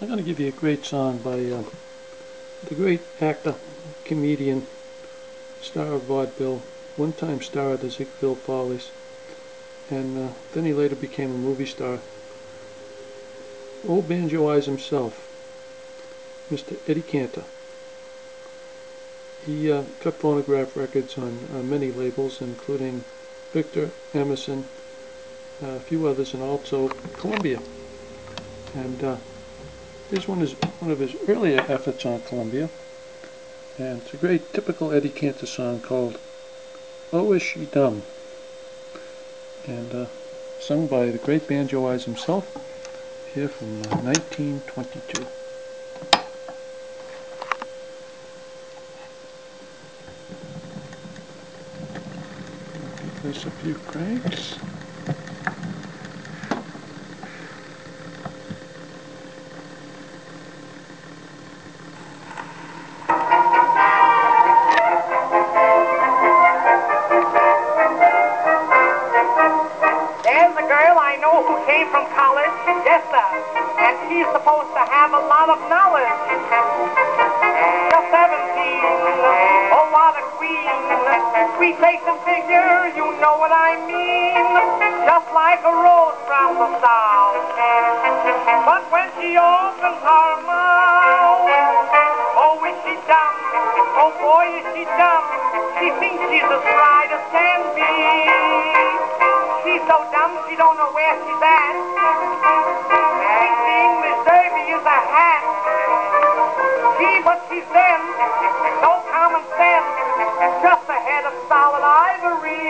I'm going to give you a great song by uh, the great actor, comedian, star of vaudeville, one-time star of the Ziegfeld Follies, and uh, then he later became a movie star. Old Banjo Eyes himself, Mr. Eddie Cantor. He uh, cut phonograph records on uh, many labels, including Victor, Emerson, uh, a few others, and also Columbia. And uh, Here's one, his, one of his earlier efforts on Columbia, and it's a great typical Eddie Cantor song called Oh Is She Dumb, and uh, sung by the great Banjo Eyes himself, here from uh, 1922. Replace a few cranks. Supposed to have a lot of knowledge. Just 17, oh what a queen. Sweet face and figure, you know what I mean. Just like a rose from the south. But when she opens her mouth, oh is she dumb, oh boy is she dumb. She thinks she's as bright as can be. She's so dumb she don't know where she's at The English navy is a hat. Gee, but she's them, no common sense, just a head of solid ivory.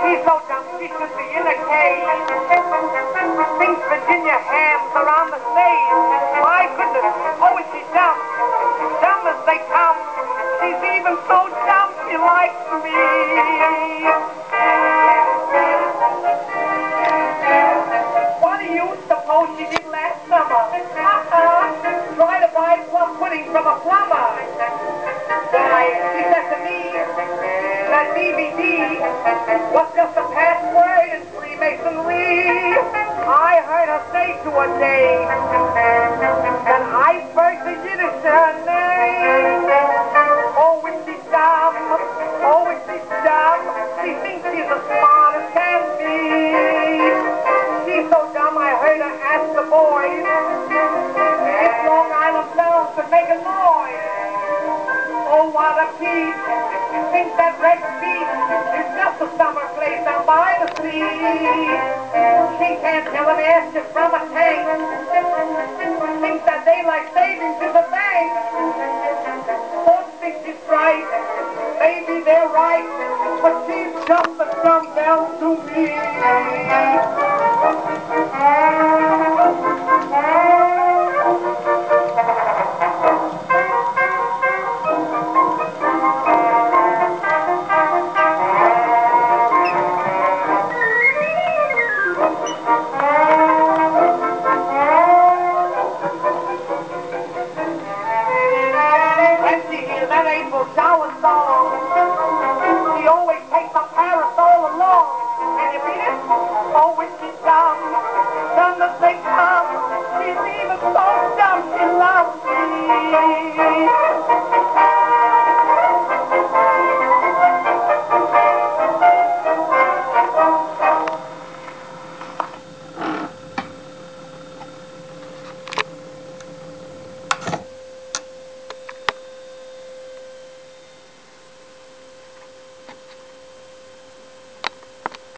She's so dumb she should be in a cage. Thinks Virginia hams are on the stage. My goodness, oh, is she dumb? Dumb as they come. She's even so dumb she likes me. From a plumber. Why, she said to me that DVD was just a password in Freemasonry. I heard her say to a dame that icebergs are Yiddish make a noise. Oh, what a peach. Think that red beach is just a summer place down by the sea. She can't tell an airship from a tank. Thinks that daylight savings is a bank. Don't think she's right. Maybe they're right. But she's just a dumbbell to me. Oh, when she's down. The she's even so dumb she loves me.